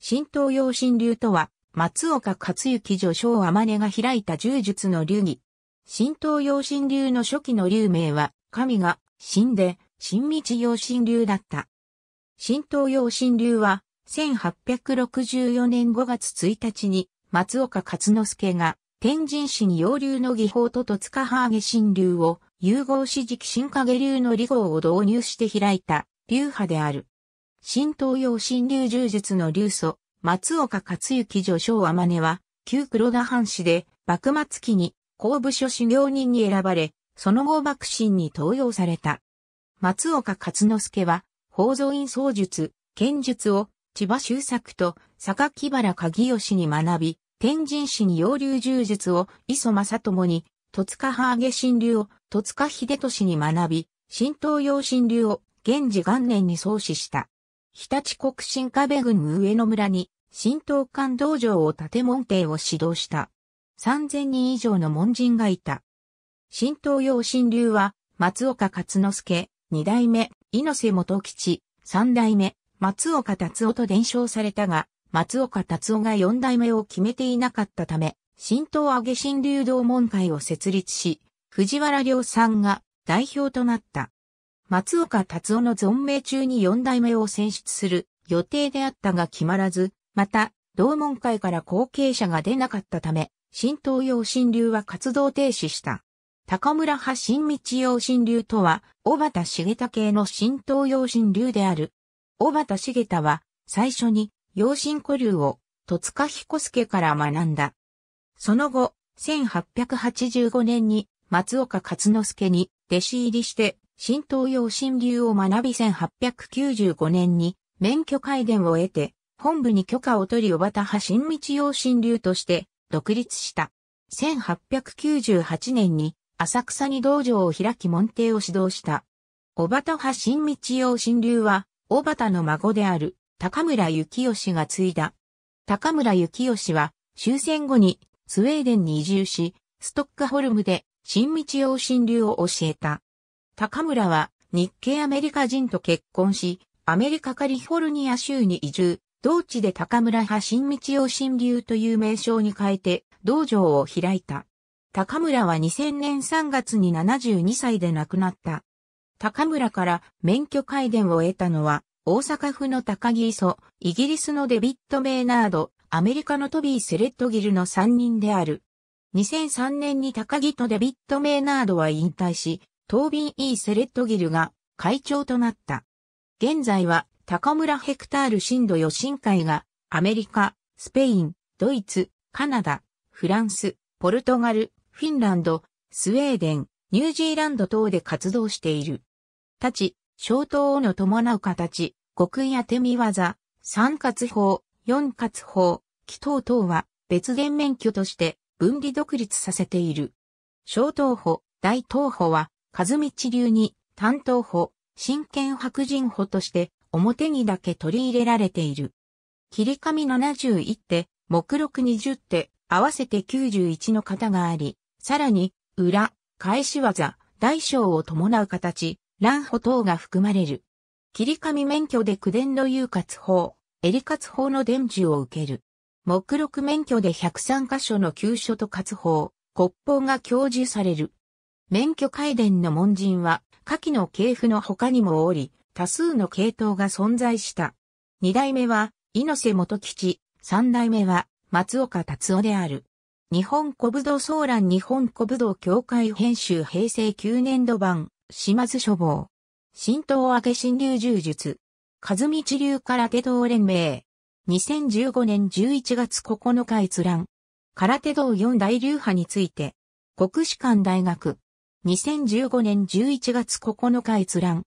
新東洋神流とは、松岡克幸序章天音が開いた柔術の流儀。新東洋神流の初期の流名は、神が神で、新道洋神流だった。新東洋神流は、1864年5月1日に、松岡勝之助が、天神市に洋流の技法と戸塚ハーゲ神流を、融合史直新影流の理号を導入して開いた、流派である。新東洋新流柔術の流祖、松岡克幸序章天音は、旧黒田藩士で、幕末期に、公部書修行人に選ばれ、その後幕臣に登用された。松岡勝之助は、宝蔵院総術、剣術を、千葉修作と、榊原鍵吉に学び、天神市に洋流柔術を、磯正友に、戸塚ハーゲ神流を、戸塚秀俊に学び、新東洋神流を、現治元年に創始した。日立国新壁郡上野村に、新東館道場を建門庭を指導した。3000人以上の門人がいた。新東洋新流は、松岡勝之助、二代目、猪瀬元吉、三代目、松岡達夫と伝承されたが、松岡達夫が四代目を決めていなかったため、新東揚げ新流道門会を設立し、藤原良さんが代表となった。松岡達夫の存命中に四代目を選出する予定であったが決まらず、また、同門会から後継者が出なかったため、新東洋新流は活動停止した。高村派新道洋新流とは、小畑茂田系の新東洋新流である。小畑茂田は、最初に、洋新古流を、戸塚彦助から学んだ。その後、1885年に、松岡勝之助に弟子入りして、新東洋新流を学び1895年に免許改伝を得て、本部に許可を取り小畑派新道洋新流として独立した。1898年に浅草に道場を開き門弟を指導した。小畑派新道洋新流は、小畑の孫である高村幸義が継いだ。高村幸義は終戦後にスウェーデンに移住し、ストックホルムで新道洋新流を教えた。高村は日系アメリカ人と結婚し、アメリカカリフォルニア州に移住、同地で高村派新道洋新流という名称に変えて道場を開いた。高村は2000年3月に72歳で亡くなった。高村から免許改伝を得たのは、大阪府の高木磯、イギリスのデビッド・メイナード、アメリカのトビー・セレットギルの3人である。2003年に高木とデビッド・メイナードは引退し、トービン・イー・セレットギルが会長となった。現在は高村ヘクタール震度予診会がアメリカ、スペイン、ドイツ、カナダ、フランス、ポルトガル、フィンランド、スウェーデン、ニュージーランド等で活動している。立ち、小刀の伴う形、極意当て見技、三活法、四活法、祈祷等は別伝免許として分離独立させている。小刀法、大刀法は和道流に担当法、真剣白人法として表にだけ取り入れられている。切り紙71手、目録20手、合わせて91の型があり、さらに、裏、返し技、大小を伴う形、乱歩等が含まれる。切り紙免許で九伝の有活法、襟活法の伝授を受ける。目録免許で103箇所の急所と活法、骨法が教授される。免許改伝の門人は、下記の系譜の他にもおり、多数の系統が存在した。二代目は、猪瀬元吉、三代目は、松岡達夫である。日本古武道総覧日本古武道協会編集平成9年度版、島津書房。新東明け新流柔術。和道流空手道連盟。2015年11月9日閲覧。空手道四大流派について。国士舘大学。2015年11月9日閲覧。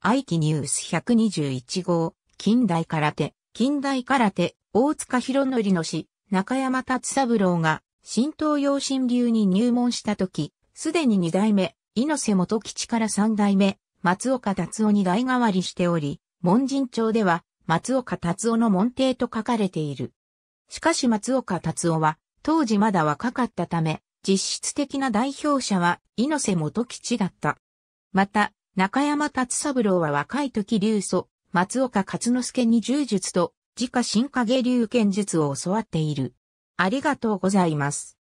愛機ニュース121号、近代空手、近代空手、大塚博則の氏、中山達三郎が、新東洋新流に入門した時、すでに二代目、猪瀬元吉から三代目、松岡達夫に代替わりしており、門人帳では、松岡達夫の門弟と書かれている。しかし松岡達夫は、当時まだ若かったため、実質的な代表者は猪瀬元吉だった。また、中山達三郎は若い時流祖、松岡勝之助に柔術と自家新影流剣術を教わっている。ありがとうございます。